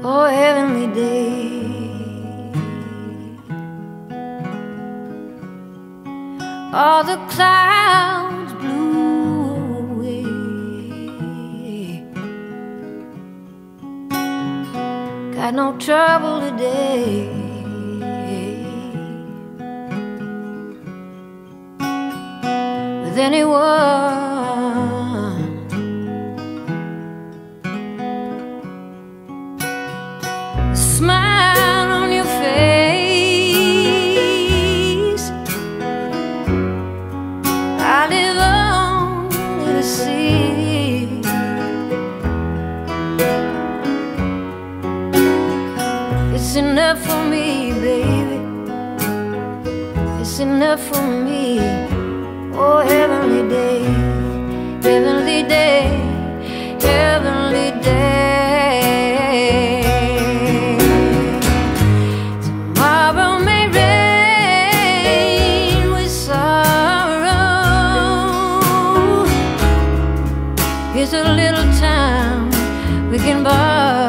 Oh, heavenly day. All the clouds blew away. Got no trouble today. With anyone. Baby. It's enough for me. Oh, heavenly day, heavenly day, heavenly day. Tomorrow may rain with sorrow. Here's a little time we can borrow.